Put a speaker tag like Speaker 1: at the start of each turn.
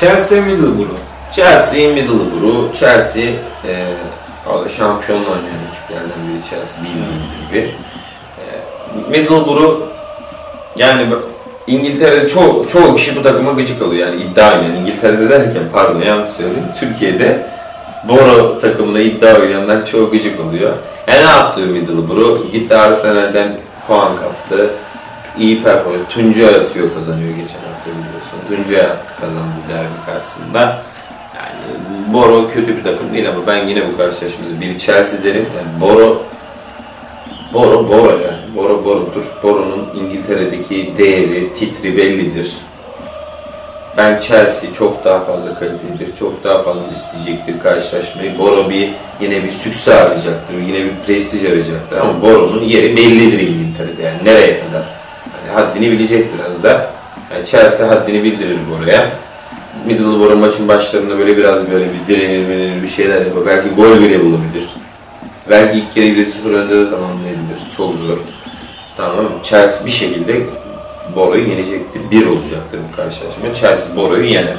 Speaker 1: Chelsea Middlesbrough.
Speaker 2: Chelsea, Middlesbrough. Chelsea e, şampiyonla oynayan ekiplerden biri Chelsea bildiğiniz gibi. E, Middlesbrough yani İngiltere'de çoğu, çoğu kişi bu takıma gıcık oluyor yani iddia oynayan. İngiltere'de derken pardon yanlış söyledim. Türkiye'de Boro takımına iddia oynayanlar çoğu gıcık oluyor. Yani ne yaptı Middlesbrough? Gitti Arsenal'den puan kaptı. İyi performans. Tuncay atıyor kazanıyor geçen hafta biliyorsun. Tuncay attı kazandı derbi karşısında. Yani Boro kötü bir takım değil ama ben yine bu karşılaşmada bir Chelsea derim. Yani Boro Boro Boro yani. Boro Boro'dur. Boro'nun İngiltere'deki değeri, titri bellidir. Ben Chelsea çok daha fazla kalitelidir, çok daha fazla isteyecektir karşılaşmayı. Boro bir yine bir sükse arayacaktır, yine bir prestij arayacaktır ama Boro'nun yeri bellidir İngiltere'de yani nereye. Haddini bilecek biraz da. Yani Chelsea haddini bildirir Boro'ya. Middlesbrough maçın başlarında böyle biraz böyle bir direnir, direnir bir şeyler yapar. Belki gol bile bulabilir. Belki ilk kere 1-0 önde de tamamlayabilir. Çok zor. Tamam mı? Chelsea bir şekilde Boro'yu yenecektir. Bir olacaktır bu karşılaşma. Chelsea Boro'yu yener.